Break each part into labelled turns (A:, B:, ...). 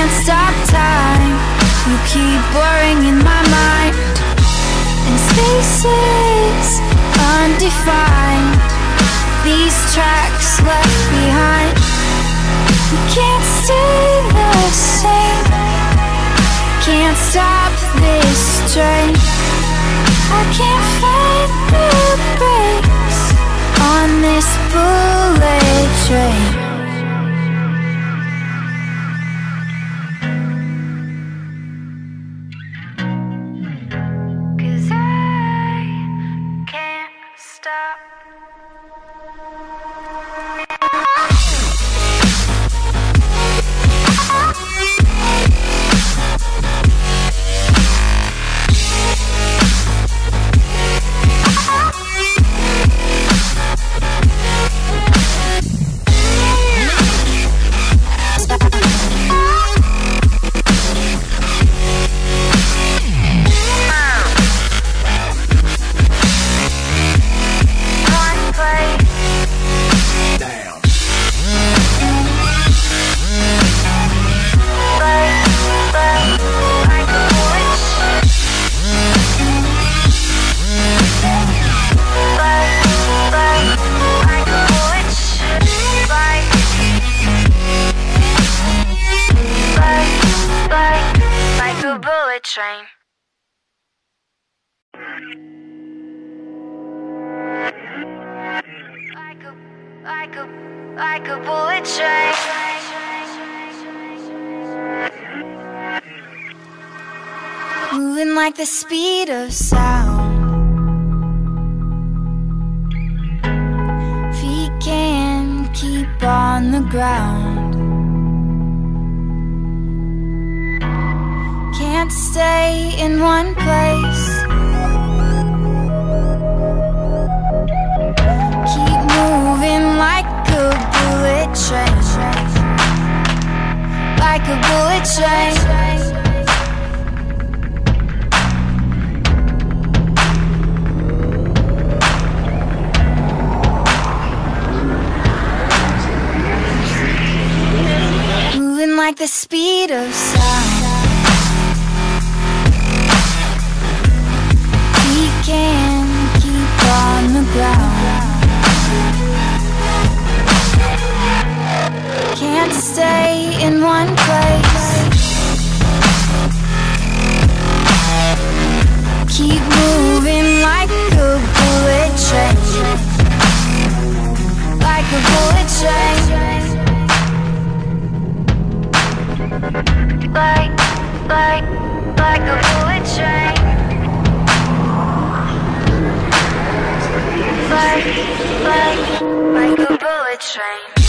A: Can't stop time. You keep blurring in my mind. And spaces undefined. These tracks left behind. You can't stay the same. Can't stop this train. I can't find the brakes train. Like a, like a, like a bullet train. Moving like the speed of sound. Feet can't keep on the ground. One place. Keep moving like a bullet train. Like a bullet train. Moving like the speed of sound. Can keep on the ground. Bullet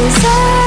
B: I